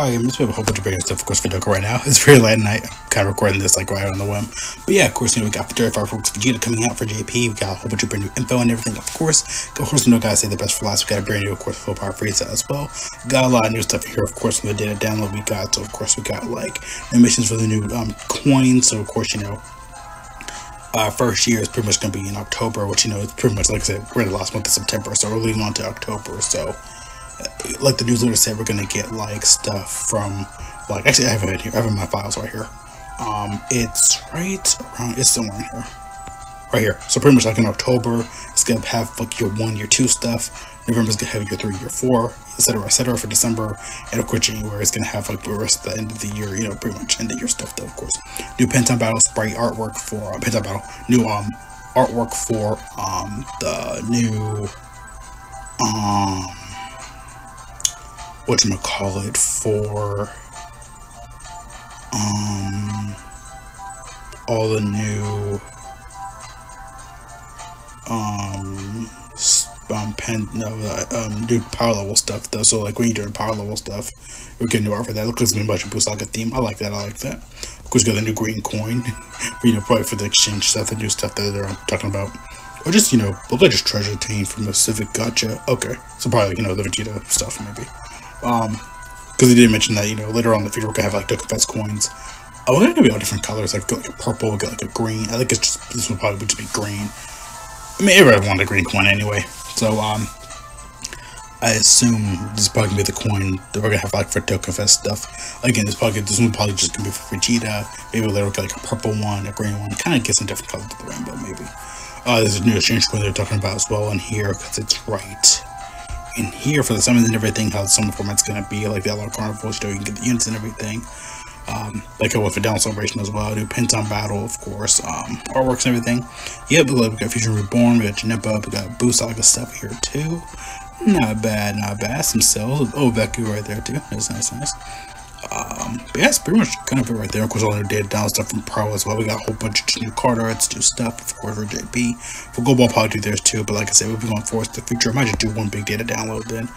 I am just have a whole bunch of video stuff, of course, for Dokkan right now. It's very late at night. I'm kind of recording this like right on the whim. But yeah, of course, you know, we got Victoria Fireworks Vegeta coming out for JP. We got a whole bunch of brand new info and everything, of course. Of course, no guys say the best for last. We got a brand new, of course, full power Frieza as well. Got a lot of new stuff here, of course, from the data download we got. So, of course, we got like missions for the new um, coins. So, of course, you know, uh, first year is pretty much going to be in October, which, you know, it's pretty much, like I said, we're in the last month of September. So, we're leading on to October. So, like the newsletter said, we're to get like stuff from like actually I have it here. I have my files right here. Um, it's right around. It's somewhere in here. Right here. So pretty much like in October, it's gonna have like your one, year two stuff. November's gonna have your three, year four, etc., etc. for December, and of course January is gonna have like the rest of the end of the year. You know, pretty much end of year stuff. Though, of course, new Penton Battle sprite artwork for uh, Penton Battle. New um artwork for um the new um what you call it for um, all the new um, um pen no uh, um new power level stuff though. So like when you're doing power level stuff, we're getting new art for that. Like it's gonna boost like a theme. I like that. I like that. Of course, got the new green coin. you know, probably for the exchange stuff, the new stuff that they're talking about. Or just, you know, the latest treasure team from the Civic Gacha. Okay. So probably, you know, the Vegeta stuff, maybe. Um, because he did mention that, you know, later on the going to have, like, Dokkan coins. Oh, we're going to be all different colors, like, like a purple, get like a green. I think it's just, this one probably would just be green. I mean, everybody wanted a green coin anyway. So, um, I assume this is probably gonna be the coin that we're gonna have like for Dokkan Fest stuff. Again, this probably this one probably just gonna be for Vegeta. Maybe later we'll get like a purple one, a green one, kind of get some different colors to the rainbow, maybe. Uh, there's a new exchange coin they're talking about as well in here because it's right in here for the summons and everything, how the summon format's gonna be, like the Outlaw Carnival, so you can get the units and everything. Um, like with the down celebration as well, new Penton battle, of course, um, artworks and everything. Yep, we got Fusion Reborn, we got Janemba, we got Boost Saga stuff here too. Not bad, not bad. Some cells. Oh, Veku right there too. That's nice, nice. Um, but yeah, it's pretty much kind of it right there. Of course, all the data down stuff from Pro as well. We got a whole bunch of new card arts, new stuff, of course, for JP. For Global, I'll probably do theirs too. But like I said, we'll be going forward to the future. I might just do one big data download then.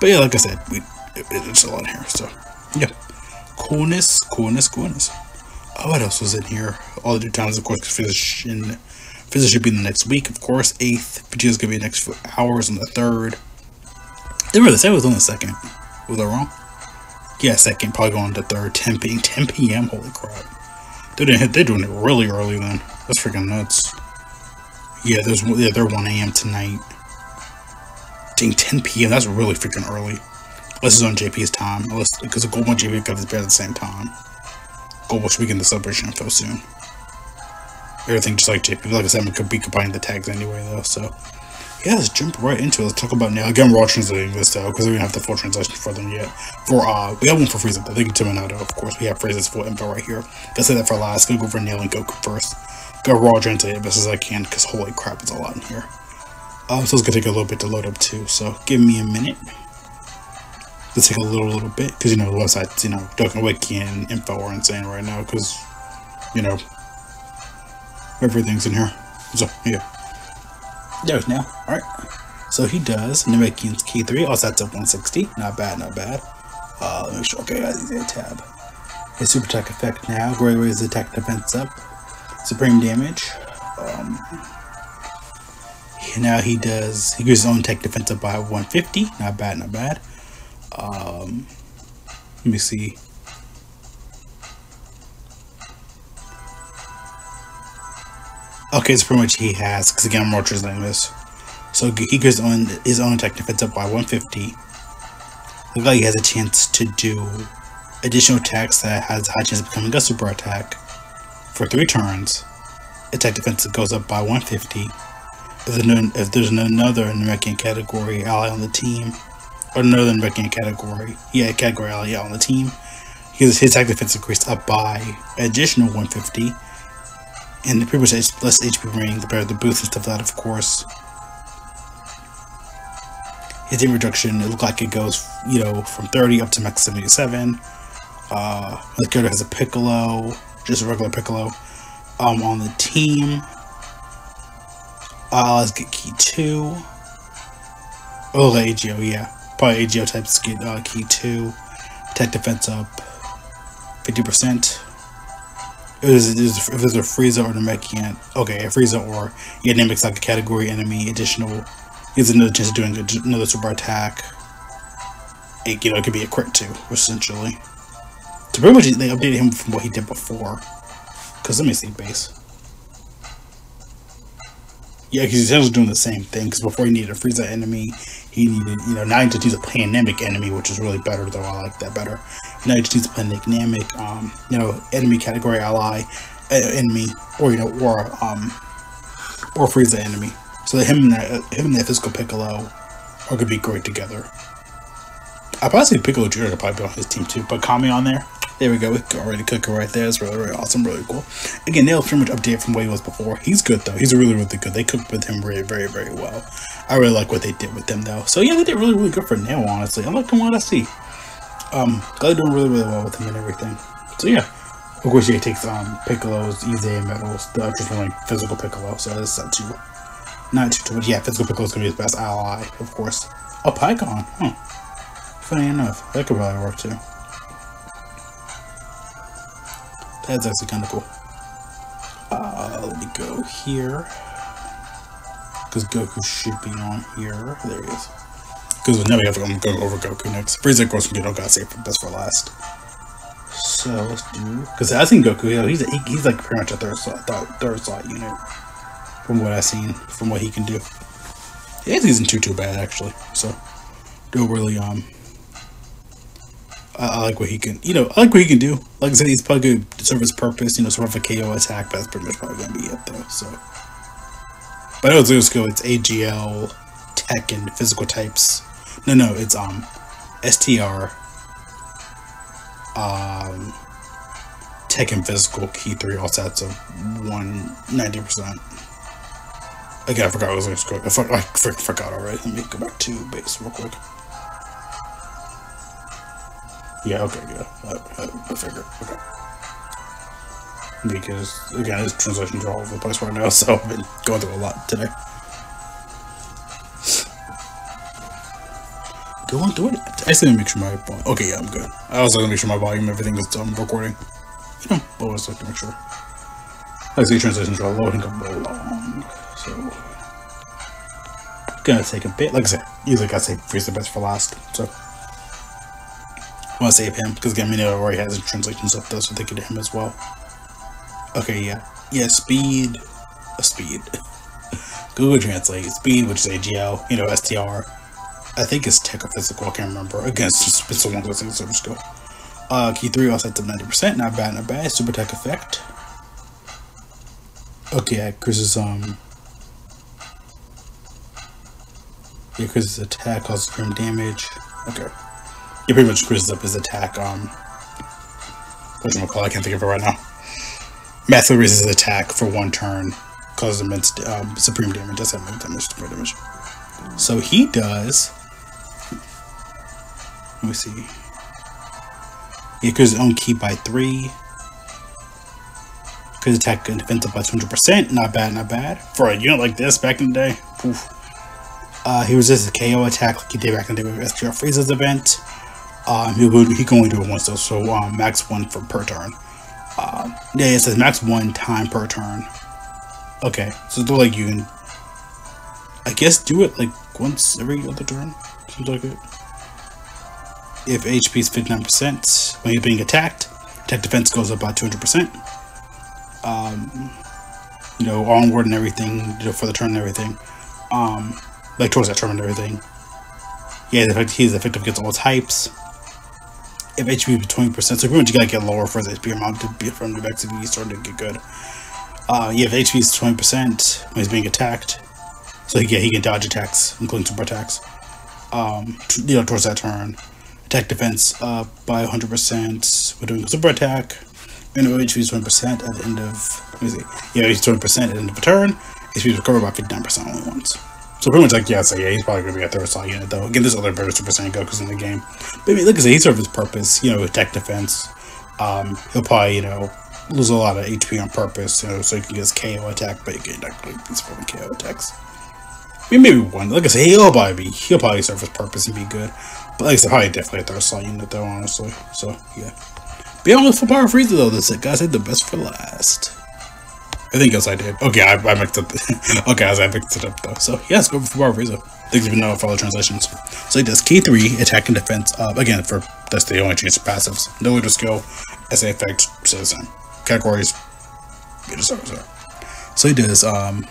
But yeah, like I said, we it, it's a lot here. So yeah, coolness, coolness, coolness. Oh, what else was in here? All the new times, of course, physician. Physician should be in the next week, of course. Eighth. Vegeta's gonna be next four hours on the third. They really said it was on the second. Was I wrong? Yeah, second, probably going to third, 10 p.m. 10 p.m. Holy crap. They're doing, they're doing it really early then. That's freaking nuts. Yeah, there's yeah, they're 1 a.m. tonight. Dang, 10 p.m. That's really freaking early. Unless it's on JP's time. Unless because the Gold JP got his bed at the same time. Gold should begin the celebration info soon. Everything just like JP. Like I said, we could be combining the tags anyway though, so yeah, let's jump right into it. Let's talk about now. Again, we're all translating this though, because we don't have the full translation for them yet. For uh, we have one for Frieza. I think Minato, of course. We have Frieza's full info right here. Let's say that for last. Gonna go for Nail and Goku first. Go raw translate as best as I can, because holy crap, it's a lot in here. Uh, so it's gonna take a little bit to load up too. So give me a minute. Let's take a little, little bit, because you know the website's you know Dokkan Wiki and info are insane right now, because you know everything's in here. So yeah. There's now. Alright. So he does. Namekian's Ki 3. Also, that's up 160. Not bad, not bad. Uh, let me show. Okay, I need a tab. His super attack effect now. Great raise attack defense up. Supreme damage. Um, now he does. He gives his own tech defense up by 150. Not bad, not bad. Um, let me see. Okay, it's pretty much he has, because again, I'm translating this. So he goes on his own attack defense up by 150. Looks like he has a chance to do additional attacks that has a high chance of becoming a super attack for three turns. Attack defense goes up by 150. If there's, no, if there's another Namekian category ally on the team, or another Namekian category, yeah, category ally on the team, his, his attack defense increased up by additional 150 and the pretty much less HP rating the better the boost and stuff like that, of course. His aim reduction, it looked like it goes, you know, from 30 up to max 77. Uh, the character has a Piccolo, just a regular Piccolo. Um, on the team, uh, let's get Ki 2. Oh, AGL, yeah. Probably AGL type get uh, Ki 2. attack defense up 50%. There's, if there's a Frieza or Namekian, okay, a Frieza or Namekian's like a category enemy, additional, gives another chance of doing another super attack. It, you know, it could be a crit too, essentially. So pretty much they updated him from what he did before. Because let me see base. Yeah, because he's doing the same thing. Because before he needed a Frieza enemy, he needed, you know, now he just needs a pandemic enemy, which is really better, though I like that better. He just needs a pandemic, um, you know, enemy category ally, uh, enemy, or, you know, or, um, or Frieza enemy. So that him and that, uh, him and physical Piccolo are to be great together. I probably say Piccolo Jr. probably be on his team too, but Kami on there, there we go. We already cooking right there. It's really, really awesome. Really cool. Again, Nail's pretty much updated from what he was before. He's good, though. He's really, really good. They cooked with him very, very, very well. I really like what they did with them, though. So, yeah, they did really, really good for Nail, honestly. I like them what I see. Um, doing really, really well with him and everything. So, yeah. Of course, yeah, he takes um, Piccolo's EZA medals, the Ultra like physical Piccolo, so that's not too, not too, too much. Yeah, physical Piccolo's gonna be his best ally, of course. A Pikkon, huh? Funny enough, that could probably work too. That's actually kind of cool. Uh, let me go here. Because Goku should be on here. There he is. Because now we have to go over Goku next. Frieza, of course, we don't gotta save for best for last. So let's do. Because I've seen Goku, you know, he's a, he's like pretty much a third slot, third slot unit. From what I've seen, from what he can do. He isn't too too bad actually. So don't really um I, I, like what he can, you know, I like what he can do. Like I said, he's probably going to serve his purpose, you know, sort of a KO attack, but that's pretty much probably going to be it, though, so. But I know it's go, it's AGL, tech, and physical types. No, no, it's, um, STR, um, tech and physical, Ki three, all sets of 190%. Again, I forgot I was going to go. I, I forgot already. Let me go back to base real quick. Yeah, okay, yeah. I, I, I figure. Okay. Because, again, his translations are all over the place right now, so I've been going through a lot today. Going through it. I just need to make sure my volume. Okay, yeah, I'm good. I also to make sure my volume, everything is um, recording. You know, always like to make sure. I the translations are loading up a long, so. Gonna take a bit. Like I said, usually I say freeze the best for last, so want to save him because again, Gamino already has his translation stuff though, so they could him as well. Okay, yeah, yeah, speed, a speed. Google Translate speed, which is AGL, you know, STR. I think it's tech or physical. I can't remember. Again, it's, it's one of those things. Just go. Uh, Ki three all set to ninety percent. Not bad, not bad. Super tech effect. Okay, Chris's um. Yeah, Chris's attack causes grim damage. Okay. He pretty much screws up his attack. Um, what do I call? I can't think of it right now. Massively raises attack for one turn, causes immense um, supreme damage. That's immense damage, supreme damage. So he does. Let me see. His own ki by three. Could attack and defense up by 200%. Not bad, not bad. For a unit like this back in the day. Uh, he resists a KO attack like he did back in the day with STR Frieza's event. Um, he would he can only do it once though, so um, max one for per turn. Um, yeah, it says max one time per turn. Okay, so they're like you can, I guess, do it like once every other turn. Seems like it. If HP is 59%, when you're being attacked, attack defense goes up by 200%. Um, you know, onward and everything, you know, for the turn and everything. Um, like towards that turn and everything. Yeah, he's effective against all types if HP is 20%, so pretty much you gotta get lower for the HP amount to be from the max if you start to get good. Uh, yeah, if HP is 20% when he's being attacked, so yeah, he can dodge attacks, including super attacks. Um, you know, towards that turn. Attack defense up by 100%. We're doing a super attack. HP is 20% at the end of, let me see. Yeah, he's 20% at the end of a turn. HP is recovered by 59% only once. So pretty much like, yeah, so yeah, he's probably going to be a third slot unit, though. Again, there's other better Super Saiyan Gokus in the game. But I mean, like I said, he serves his purpose, you know, attack defense. Um, he'll probably, you know, lose a lot of HP on purpose, you know, so he can get his KO attack, but he can actually be from KO attacks. I mean, maybe one. Like I said, he'll probably be, he'll probably serve his purpose and be good. But like I said, probably definitely a third slot unit though, honestly. So yeah. Beyond with full power Frieza though, this guy said the best for last. I think yes I did. Okay, I, I mixed up. okay, as I mixed it up though. So let's go for power Frieza. Thanks for know for all the translations. So he does Ki three, attack and defense. Uh, again, for that's the only change to passives. No leader skill, SA effect, citizen. Categories, So he does um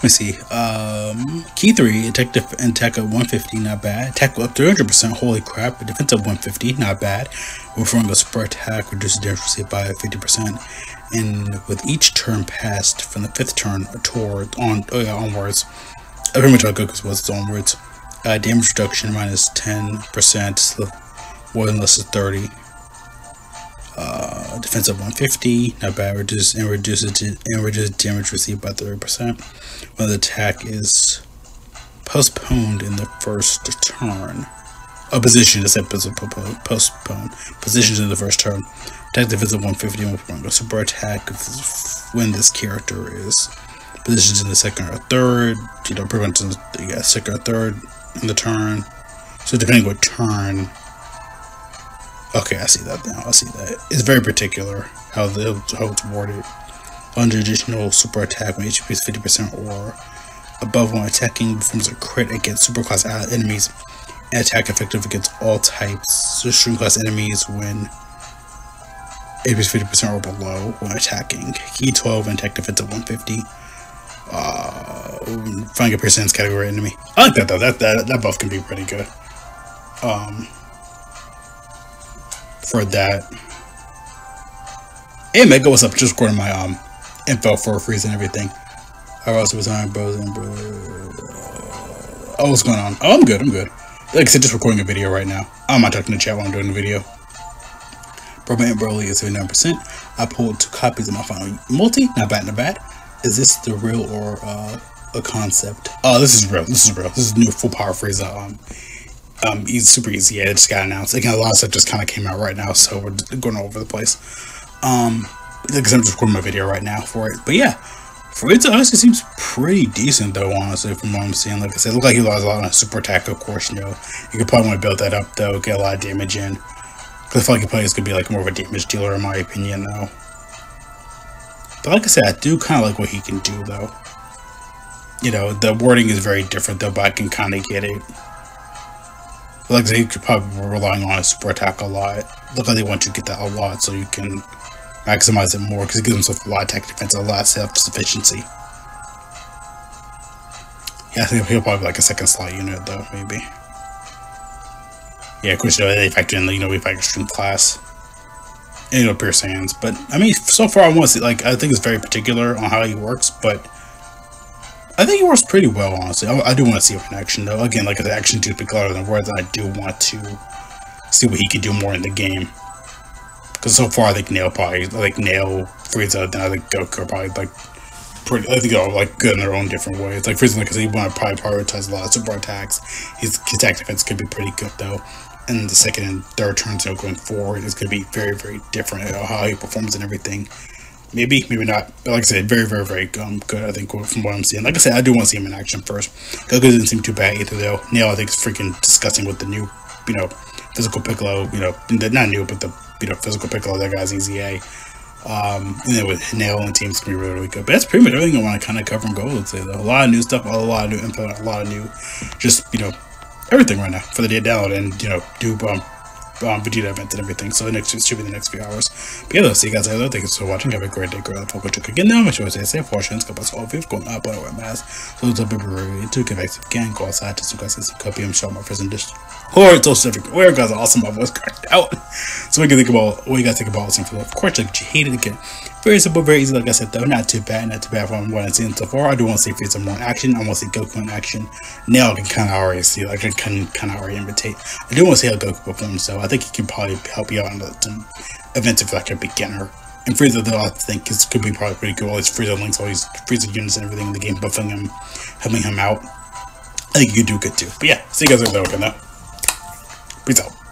let me see. Um, Ki three, attack def- and attack at 150, not bad. Attack up 300%, holy crap. Defense Defensive 150, not bad. Referring a super attack, reduces damage by 50%. And with each turn passed from the fifth turn toward on oh yeah, onwards, I pretty much how Goku's was its onwards. Uh, damage reduction minus 10%, more than less than 30. Uh, defensive 150, not bad. Reduce and reduces and reduces damage received by 30% when the attack is postponed in the first turn. A position is postponed. Positions in the first turn. Attack defensive 150 and a super attack when this character is positions in the second or third. You know, prevents yeah, second or third in the turn. So depending what turn Okay, I see that now. I see that. It's very particular how the how it's worded. Untraditional super attack when HP is 50% or above when attacking performs a crit against super class enemies and attack effective against all types. Stream class enemies when HP is 50% or below when attacking. Ki 12 and attack defense 150. Uh, finding a category enemy. I like that though. That that that buff can be pretty good. Um, for that. Hey Mega, what's up? Just recording my um info for freeze and everything. I also was on bros and bro. Oh, what's going on? Oh, I'm good. I'm good. Like I said, just recording a video right now. I'm not talking to chat while I'm doing the video. Bro and Broly is 79%. I pulled two copies of my final multi. Not bad, not bad. Is this the real or uh, a concept? Oh, this is real. This is real. This is new full power Frieza um um, super EZA. Yeah, it just got announced. Again, a lot of stuff just kind of came out right now, so we're going all over the place. Um, because I'm just recording my video right now for it. But yeah, for it, honestly seems pretty decent though. Honestly, from what I'm seeing, like I said, it looked like he lost a lot on super attack. Of course, you know, you could probably want to build that up though, get a lot of damage in. Cause I feel like he probably is gonna be like more of a damage dealer in my opinion though. But like I said, I do kind of like what he can do though. You know, the wording is very different though, but I can kind of get it. Like they could probably be relying on a super attack a lot. Look like they want you to get that a lot so you can maximize it more because it gives himself a lot of attack defense, a lot of self-sufficiency. Yeah, I think he'll probably like a second slot unit though, maybe. Yeah, of course, you know, they factor in, you know, we factor extreme class. And, you know, Pierce Hands. But, I mean, so far I want to see, like, I think it's very particular on how he works, but I think it works pretty well, honestly. I, I do want to see him in action, though. Again, like the action speak louder than words, and I do want to see what he can do more in the game. Because so far, I think Nail probably, like Nail, Frieza, then I think Goku are probably like pretty. I think they're all like good in their own different ways. Like Frieza, because he want to probably prioritize a lot of super attacks. His, his attack defense could be pretty good though. And the second and third turns, you know, going forward is going to be very, very different. You know, how he performs and everything. Maybe, maybe not. But like I said, very, very, very um, good, I think, from what I'm seeing. Like I said, I do want to see him in action first. Goku doesn't seem too bad either, though. Nail, I think, is freaking disgusting with the new, you know, physical Piccolo, you know, not new, but the, you know, physical Piccolo, that guy's easy A. Um, and then with Nail and the team, it's going to be really, really good. But that's pretty much everything I want to kind of cover and go, let's say, though. A lot of new stuff, a lot of new info, a lot of new, just, you know, everything right now for the day download and, you know, do um, um, Vegeta event and everything. So the next should be the next few hours. But yeah, though, see you guys later. Thank you for watching. Have a great day, girl. Focus check again now. Make sure to stay safe. Wash hands. Couple of fifth. Going up. Wear mask. So it's a bit to get back again. Go outside to some guys copy show my prison dish. Also different. Where guys awesome. My voice cracked out. So we can think about what you guys think about listening for Of course, like you hate it again. Very simple, very easy. Like I said, though, not too bad, not too bad from what I've seen so far. I do want to see Frieza more in action. I want to see Goku in action. Now I can kind of already see, like I can kind of already imitate. I do want to see how Goku performs, so I think he can probably help you out in some events if like a beginner. And Frieza, though, I think is could be probably pretty cool. All these Frieza links, all these Frieza units and everything in the game, buffing him, helping him out. I think you do good too. But yeah, see you guys later, though. Peace out.